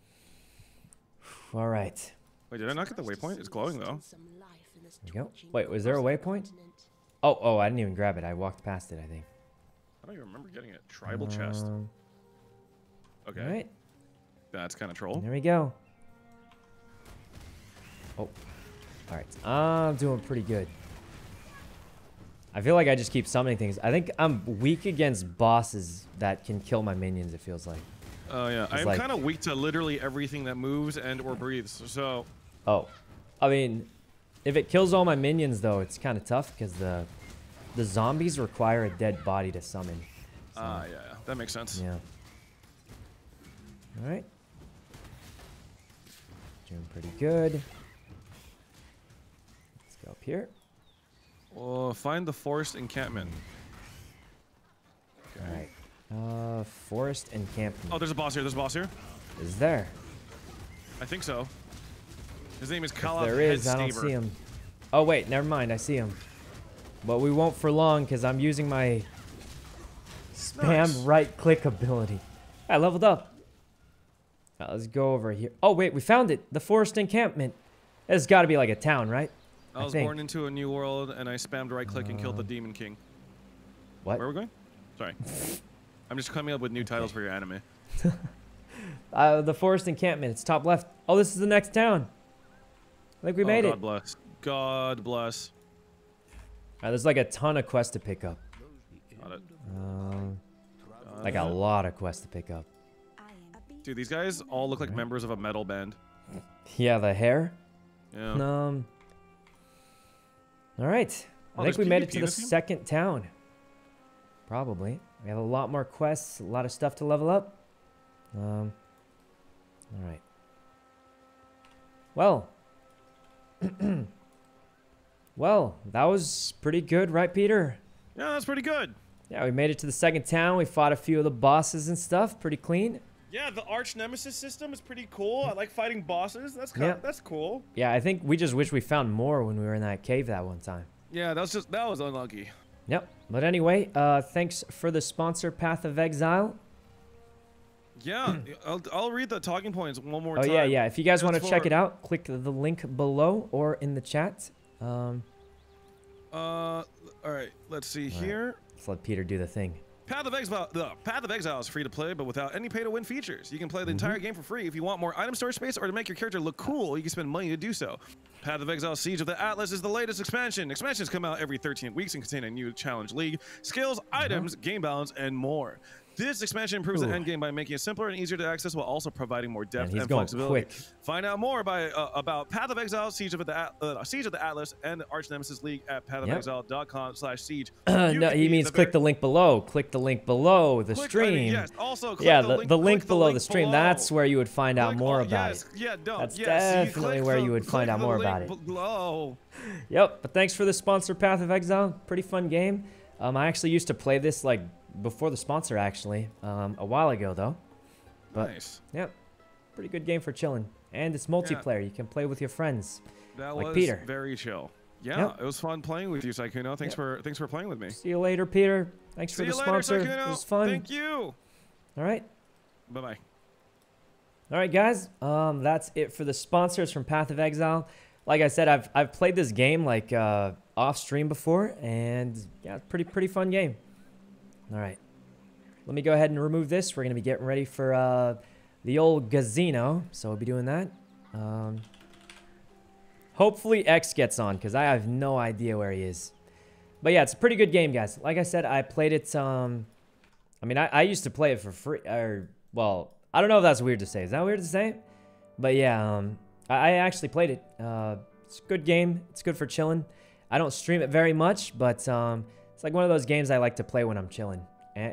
All right. Wait, did I not get the waypoint? It's glowing though. There you go. Wait, was there a waypoint? Oh, oh, I didn't even grab it. I walked past it, I think. I don't even remember getting it. Tribal chest. Um, Okay, All right, that's kind of troll. there we go. Oh, all right. I'm doing pretty good. I feel like I just keep summoning things. I think I'm weak against bosses that can kill my minions, it feels like. Oh yeah, I'm like- kind of weak to literally everything that moves and or breathes. So Oh, I mean, if it kills all my minions, though, it's kind of tough because the the zombies require a dead body to summon. ah yeah, yeah, that makes sense. Yeah. All right. Doing pretty good. Let's go up here. Well, find the forest encampment. All right. Uh, forest encampment Oh, there's a boss here. There's a boss here. is there. I think so. His name is Kala there is, I don't see him. Oh wait, never mind. I see him. But we won't for long because I'm using my spam Nice. right click ability. I leveled up. Let's go over here. Oh wait, we found it. The forest encampment. It's got to be like a town, right? I was think. born into a new world, and I spammed right click and killed the Demon King. What? Where are we going? Sorry. I'm just coming up with new titles for your anime. Uh, the forest encampment. It's top left. Oh, this is the next town. I think we oh, made God it. God bless. God bless. Uh, there's like a ton of quests to pick up. Got it. Um, Got like a lot of quests to pick up. Dude, these guys all look like members of a metal band. Yeah, the hair. Yeah. Um. All right. Oh, I think we made it to the second town. Probably. We have a lot more quests, a lot of stuff to level up. Um. All right. Well. well, that was pretty good, right, Peter? Yeah, that's pretty good. Yeah, we made it to the second town. We fought a few of the bosses and stuff. Pretty clean. Yeah, the Archnemesis system is pretty cool. I like fighting bosses. That's Yeah. that's cool. Yeah, I think we just wish we found more when we were in that cave that one time. Yeah, that was just that was unlucky. Yep. But anyway, uh, thanks for the sponsor, Path of Exile. Yeah, I'll, I'll read the talking points one more Oh time. Oh, yeah, yeah. If you guys want to check it out, click the link below or in the chat. Um, Uh, all right. Let's see here. let's let Peter do the thing. Path of Exile. The Path of Exile is free to play, but without any pay-to-win features. You can play the Mm-hmm. entire game for free. If you want more item storage space or to make your character look cool, you can spend money to do so. Path of Exile: Siege of the Atlas is the latest expansion. Expansions come out every 13 weeks and contain a new challenge league, skills, items, game balance, and more. This expansion improves the. Ooh. end game by making it simpler and easier to access while also providing more depth he's and going flexibility. quick. Find out more by uh, about Path of Exile, Siege of the At- uh, Siege of the Atlas, and the Archnemesis League at pathofexile.com slash siege. no, he means the click the link below. Click the link below the Click- I mean, stream. yes. Also, click yeah, the, the, link, the link below the link stream. below. That's where you would find out Click more about yes, it. Yeah, no, That's yes, you definitely click where the- you would find out more about it. Below. Yep. But thanks for the sponsor, Path of Exile. Pretty fun game. Um, I actually used to play this like before the sponsor, actually, um, a while ago though. But nice. yep, pretty good game for chilling. And it's multiplayer. You can play with your friends. That Like was Peter. very chill. Yeah, Yep. it was fun playing with you, Sykkuno. Thanks Yep. for thanks for playing with me. See you later, Peter. Thanks See for the later, sponsor. Sykkuno. It was fun. Thank you. All right. Bye bye. All right, guys. Um, that's it for the sponsors from Path of Exile. Like I said, I've I've played this game like uh, off stream before, and yeah, it's pretty pretty fun game. All right, let me go ahead and remove this. We're gonna be getting ready for uh, the old Gazino, so we'll be doing that. Um, hopefully X gets on because I have no idea where he is. But yeah, it's a pretty good game, guys. Like I said, I played it. Um, I mean, I, I used to play it for free. Or well, I don't know if that's weird to say. Is that weird to say? But yeah, um, I, I actually played it. Uh, it's a good game. It's good for chilling. I don't stream it very much, but um, it's like one of those games I like to play when I'm chilling.